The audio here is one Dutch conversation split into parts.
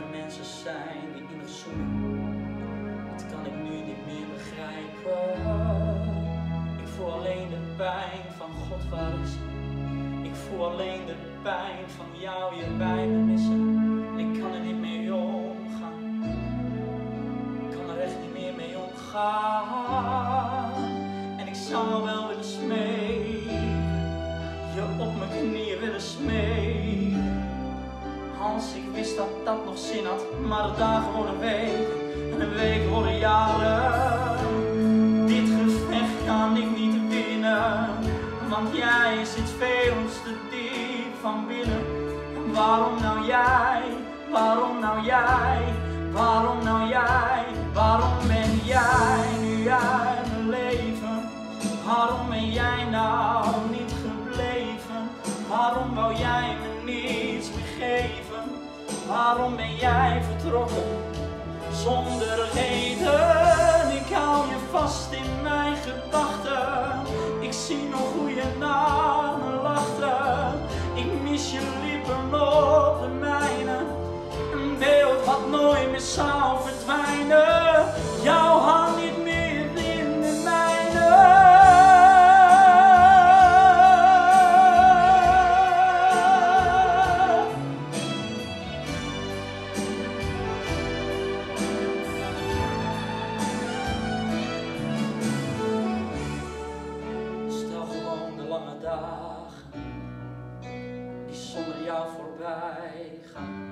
er mensen zijn die innig zoenen. Dat kan ik nu niet meer begrijpen. Ik voel alleen de pijn van God waar is. Ik voel alleen de pijn van jou hier bij me missen. Ik kan er niet mee omgaan. Ik kan er echt niet meer mee omgaan. En ik zou wel willen smeken. Je op mijn knieën willen smeken. Als ik wist dat dat nog zin had. Maar de dagen worden weken. En een week worden jaren. Dit gevecht kan ik niet winnen. Want jij zit veel te diep van binnen. En waarom nou jij? Waarom nou jij? Waarom nou jij? Waarom ben jij nu uit Waarom ben jij vertrokken zonder reden? pareja.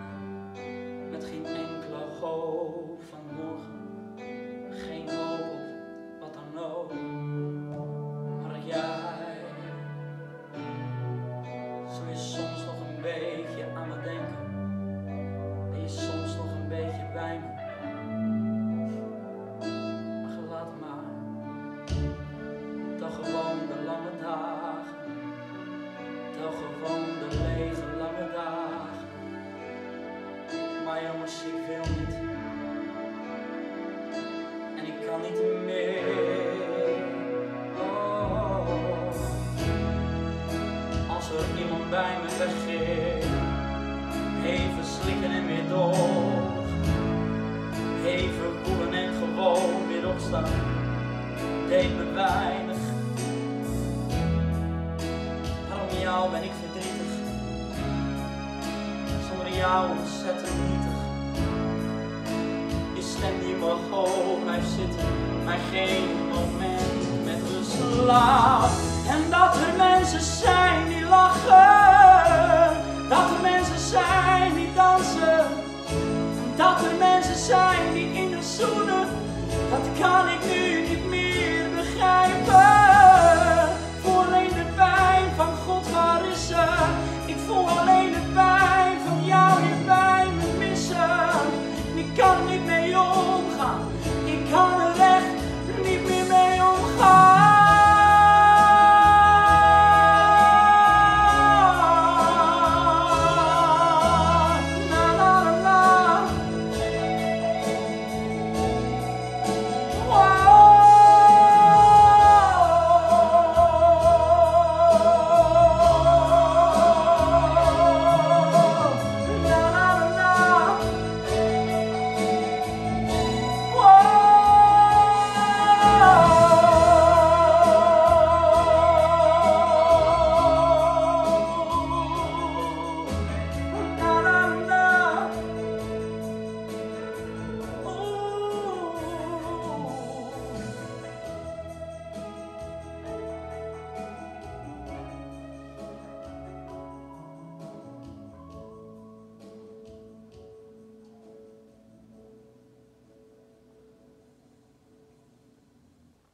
Niet. En ik kan niet meer. Oh. Als er iemand bij me weggeeft. Even slikken en weer door. Even voelen en gewoon weer opstaan. Deed me weinig. Maar om jou ben ik verdrietig. Zonder jou ontzettend nietig. Je stem die mijn hoofd blijft zitten. Maar geen moment met rust laat. En dat er mensen zijn die lachen. Dat er mensen zijn die dansen. Dat er mensen zijn die in de zoenen. Dat kan ik